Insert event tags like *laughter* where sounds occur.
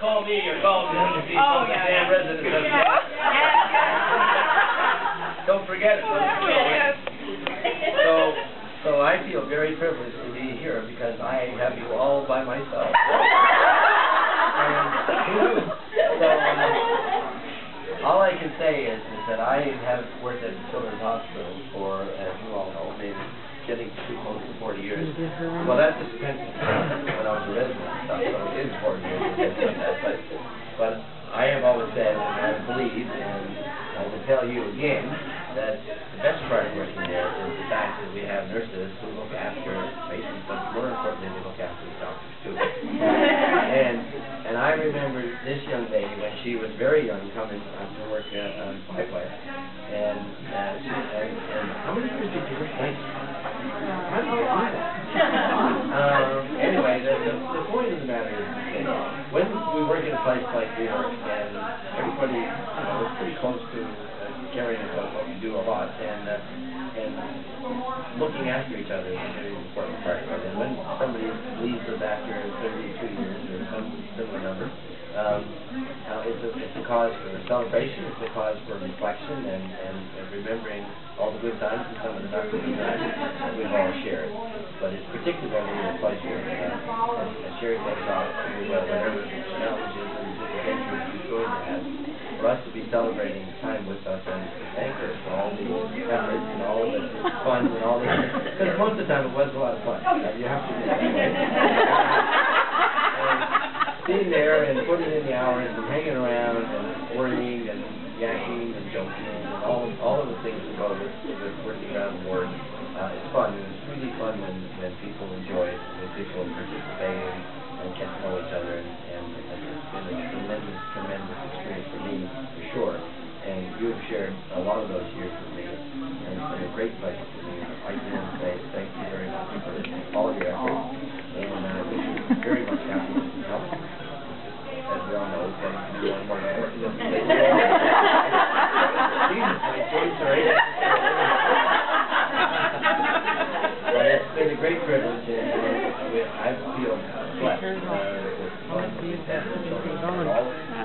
call me or call them to be Oh, yeah, damn yeah. resident of Yeah. Don't forget it. *laughs* So, so I feel very privileged to be here because I have you all by myself. And, so, um, all I can say is, is that I have worked at the Children's Hospital for, as you all know, maybe getting too close to 40 years. Well, that's just for you. but I have always said, and I believe, and I will tell you again, that the best part of working there is the fact that we have nurses who look after patients, but more importantly, they look after the doctors too. *laughs* and and I remember this young lady when she was very young coming uh, to work at um, Pipeline, and, uh, and and how many years did you work? 19. Place like New York, and everybody, you know, is pretty close to uh, caring about what we do a lot, and, uh, and looking after each other is a very important part of it. And when somebody leaves us after 32 years or some similar number, um, uh, it's, a, it's a cause for celebration, it's a cause for reflection and, and, and remembering all the good times and some of the not so good times that we've all shared. But it's particularly a pleasure, uh, as, Sherry out, to uh, whatever challenges and adventures she's going to have, for us to be celebrating time with us and to thank her for all the efforts and all the fun and all the, because most of the time it was a lot of fun. Uh, you have to *laughs* admit that. Being there and putting in the hours and hanging around and worrying and yakking and joking and all all of the things that go with, with working around the ward. Uh, it's fun and it's really fun when, when people enjoy it, when people participate and, and get to know each other and, and, and it's been a tremendous, tremendous experience for me, for sure. And you've shared a lot of those great place to be. I can say thank you very much for all of your efforts, and uh, I wish you very much happiness and health. As we all know, it's going to be one more the *laughs* Jesus, my joints are but it's been a great privilege, and uh, I feel blessed uh, with all of